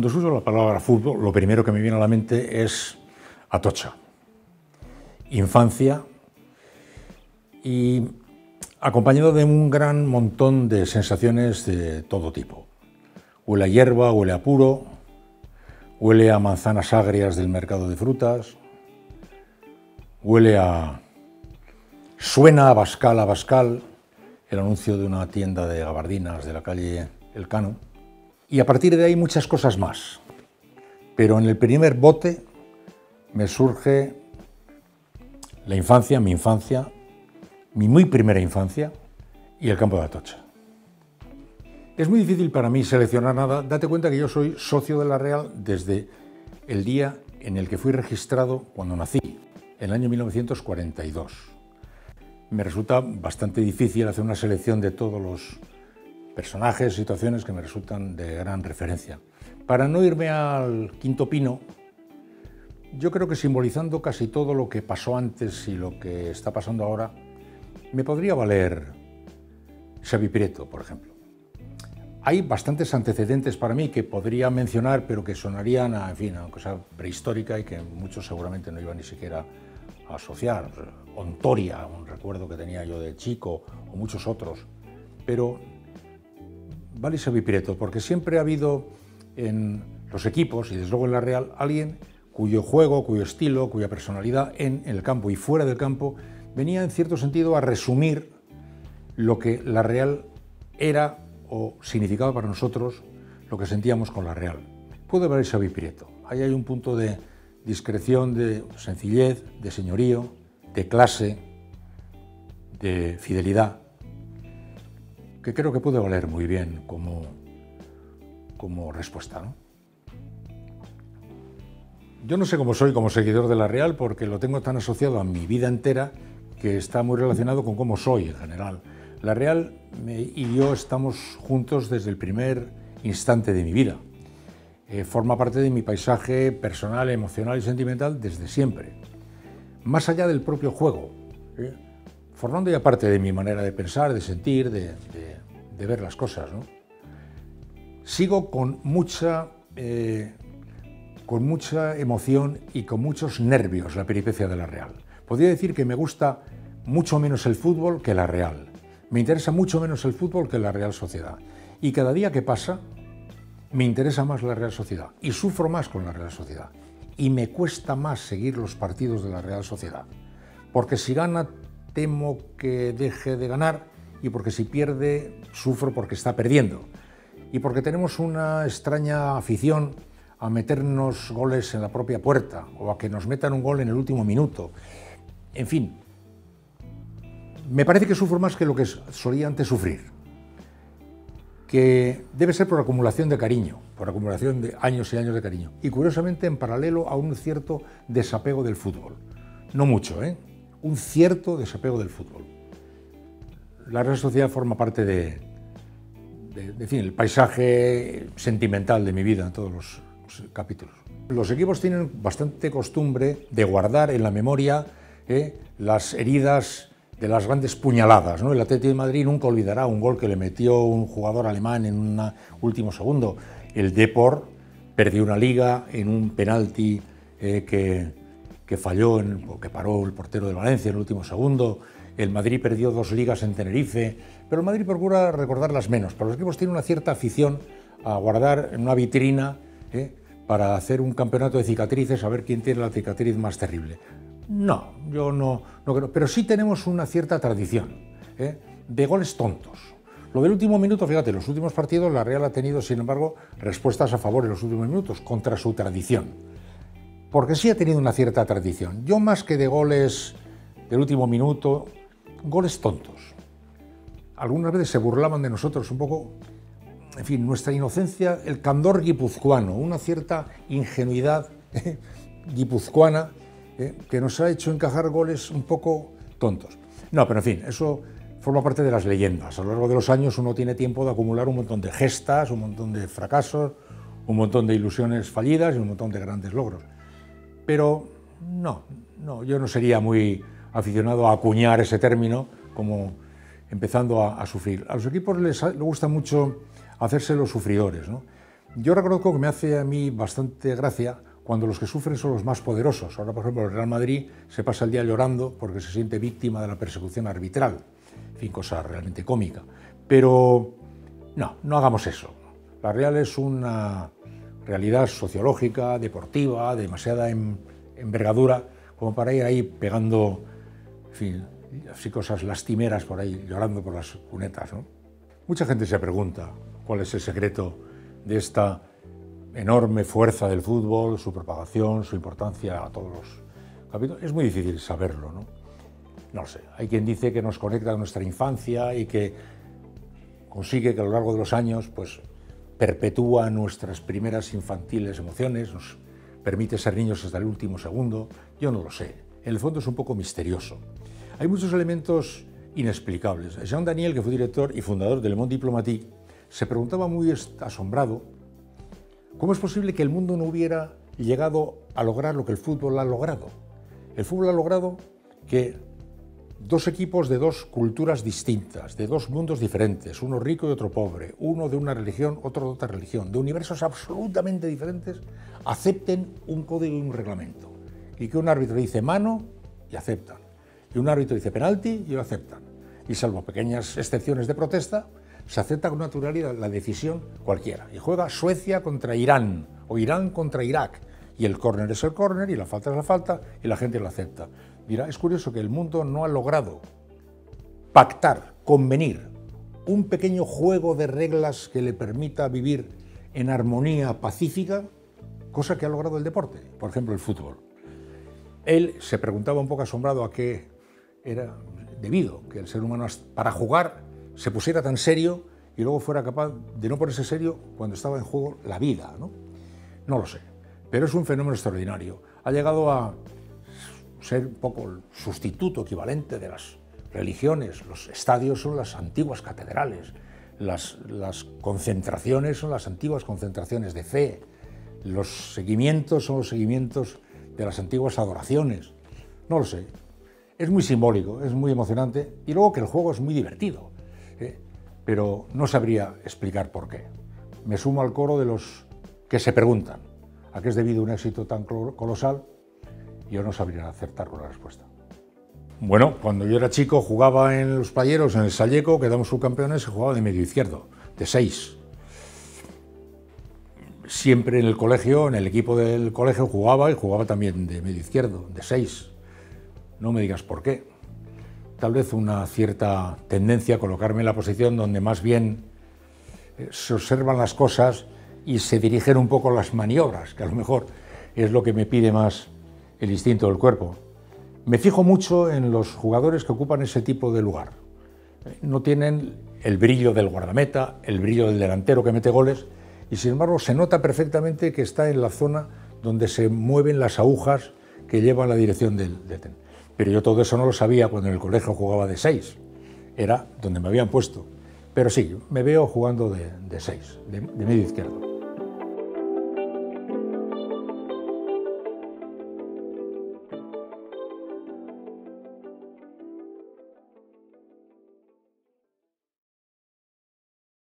Cuando uso la palabra fútbol, lo primero que me viene a la mente es Atocha. Infancia y acompañado de un gran montón de sensaciones de todo tipo. Huele a hierba, huele a puro, huele a manzanas agrias del mercado de frutas, huele a... suena a Bascal, a el anuncio de una tienda de gabardinas de la calle El Cano, y a partir de ahí muchas cosas más. Pero en el primer bote me surge la infancia, mi infancia, mi muy primera infancia y el campo de Atocha. Es muy difícil para mí seleccionar nada. Date cuenta que yo soy socio de la Real desde el día en el que fui registrado cuando nací, en el año 1942. Me resulta bastante difícil hacer una selección de todos los personajes, situaciones que me resultan de gran referencia. Para no irme al quinto pino, yo creo que simbolizando casi todo lo que pasó antes y lo que está pasando ahora, me podría valer Xavi Prieto, por ejemplo. Hay bastantes antecedentes para mí que podría mencionar, pero que sonarían a, en fin, a una cosa prehistórica y que muchos seguramente no iban ni siquiera asociar. Ontoria, un recuerdo que tenía yo de chico, o muchos otros. Pero vale Xavi Prieto, porque siempre ha habido en los equipos, y desde luego en la Real, alguien cuyo juego, cuyo estilo, cuya personalidad en el campo y fuera del campo venía en cierto sentido a resumir lo que la Real era o significaba para nosotros lo que sentíamos con la Real. Puede haber Xavi Prieto. Ahí hay un punto de discreción, de sencillez, de señorío, de clase, de fidelidad, que creo que puede valer muy bien como, como respuesta. ¿no? Yo no sé cómo soy como seguidor de la Real porque lo tengo tan asociado a mi vida entera que está muy relacionado con cómo soy en general. La Real y yo estamos juntos desde el primer instante de mi vida. Eh, forma parte de mi paisaje personal, emocional y sentimental desde siempre. Más allá del propio juego, ¿eh? formando ya parte de mi manera de pensar, de sentir, de, ver las cosas. Sigo con mucha, eh, con mucha emoción y con muchos nervios la peripecia de la Real. Podría decir que me gusta mucho menos el fútbol que la Real. Me interesa mucho menos el fútbol que la Real Sociedad. Y cada día que pasa, me interesa más la Real Sociedad. Y sufro más con la Real Sociedad. Y me cuesta más seguir los partidos de la Real Sociedad. Porque si gana, temo que deje de ganar. Y porque si pierde, sufro porque está perdiendo. Y porque tenemos una extraña afición a meternos goles en la propia puerta o a que nos metan un gol en el último minuto. En fin, me parece que sufro más que lo que solía antes sufrir, que debe ser por acumulación de cariño, por acumulación de años y años de cariño, y curiosamente en paralelo a un cierto desapego del fútbol. No mucho, ¿eh? Un cierto desapego del fútbol. La Real Sociedad forma parte de, de, fin, el paisaje sentimental de mi vida en todos los capítulos. Los equipos tienen bastante costumbre de guardar en la memoria ¿eh? las heridas de las grandes puñaladas. ¿no? El Atlético de Madrid nunca olvidará un gol que le metió un jugador alemán en un último segundo. El Deport perdió una liga en un penalti eh, que, que, falló, en, que paró el portero de Valencia en el último segundo. El Madrid perdió dos ligas en Tenerife, pero el Madrid procura recordarlas menos. Pero los equipos tienen una cierta afición a guardar en una vitrina ¿eh? para hacer un campeonato de cicatrices, a ver quién tiene la cicatriz más terrible. No, yo no, no creo. Pero sí tenemos una cierta tradición ¿eh? de goles tontos. Lo del último minuto, fíjate, los últimos partidos la Real ha tenido, sin embargo, respuestas a favor en los últimos minutos, contra su tradición. Porque sí ha tenido una cierta tradición. Yo más que de goles del último minuto, goles tontos. Algunas veces se burlaban de nosotros un poco, en fin, nuestra inocencia, el candor guipuzcoano, una cierta ingenuidad ¿eh? guipuzcoana ¿eh? que nos ha hecho encajar goles un poco tontos. No, pero en fin, eso forma parte de las leyendas. A lo largo de los años uno tiene tiempo de acumular un montón de gestas, un montón de fracasos, un montón de ilusiones fallidas y un montón de grandes logros. Pero no, no, yo no sería muy aficionado a acuñar ese término como empezando a, sufrir. A los equipos les, les, gusta mucho hacerse los sufridores. ¿no? Yo reconozco que me hace a mí bastante gracia cuando los que sufren son los más poderosos. Ahora, por ejemplo, el Real Madrid se pasa el día llorando porque se siente víctima de la persecución arbitral. En fin, cosa realmente cómica. Pero no, no hagamos eso. La Real es una realidad sociológica, deportiva, demasiada envergadura como para ir ahí pegando, en fin, así cosas lastimeras por ahí, llorando por las cunetas. Mucha gente se pregunta cuál es el secreto de esta enorme fuerza del fútbol, su propagación, su importancia a todos los capítulos. Es muy difícil saberlo, ¿no? No sé, hay quien dice que nos conecta a nuestra infancia y que consigue que a lo largo de los años pues, perpetúa nuestras primeras infantiles emociones, nos permite ser niños hasta el último segundo. Yo no lo sé. En el fondo es un poco misterioso. Hay muchos elementos inexplicables. Jean Daniel, que fue director y fundador del Monde Diplomatique, se preguntaba muy asombrado cómo es posible que el mundo no hubiera llegado a lograr lo que el fútbol ha logrado. El fútbol ha logrado que dos equipos de dos culturas distintas, de dos mundos diferentes, uno rico y otro pobre, uno de una religión, otro de otra religión, de universos absolutamente diferentes, acepten un código y un reglamento. Y que un árbitro dice mano y aceptan y un árbitro dice penalti y lo aceptan. Y salvo pequeñas excepciones de protesta, se acepta con naturalidad la decisión cualquiera. Y juega Suecia contra Irán o Irán contra Irak. Y el córner es el córner y la falta es la falta y la gente lo acepta. Mira, es curioso que el mundo no ha logrado pactar, convenir, un pequeño juego de reglas que le permita vivir en armonía pacífica, cosa que ha logrado el deporte, por ejemplo el fútbol. Él se preguntaba un poco asombrado a qué era debido que el ser humano para jugar se pusiera tan serio y luego fuera capaz de no ponerse serio cuando estaba en juego la vida. ¿no? no lo sé, pero es un fenómeno extraordinario. Ha llegado a ser un poco el sustituto equivalente de las religiones. Los estadios son las antiguas catedrales, las, las concentraciones son las antiguas concentraciones de fe, los seguimientos son los seguimientos de las antiguas adoraciones. No lo sé, es muy simbólico, es muy emocionante y luego que el juego es muy divertido, ¿eh? pero no sabría explicar por qué. Me sumo al coro de los que se preguntan a qué es debido un éxito tan colosal yo no sabría acertar con la respuesta. Bueno, cuando yo era chico jugaba en los playeros, en el Salleco, quedamos subcampeones y jugaba de medio izquierdo, de seis. Siempre en el colegio, en el equipo del colegio jugaba y jugaba también de medio izquierdo, de seis. No me digas por qué. Tal vez una cierta tendencia a colocarme en la posición donde más bien eh, se observan las cosas y se dirigen un poco las maniobras, que a lo mejor es lo que me pide más el instinto del cuerpo. Me fijo mucho en los jugadores que ocupan ese tipo de lugar. No tienen el brillo del guardameta, el brillo del delantero que mete goles, y sin embargo se nota perfectamente que está en la zona donde se mueven las agujas que llevan la dirección del, del pero yo todo eso no lo sabía cuando en el colegio jugaba de seis. Era donde me habían puesto. Pero sí, me veo jugando de, de seis, de medio izquierdo.